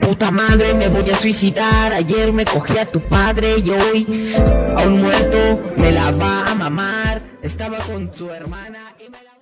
Puta madre, me voy a suicidar. Ayer me cogí a tu padre y hoy a un muerto me la va a mamar. Estaba con tu hermana y me la...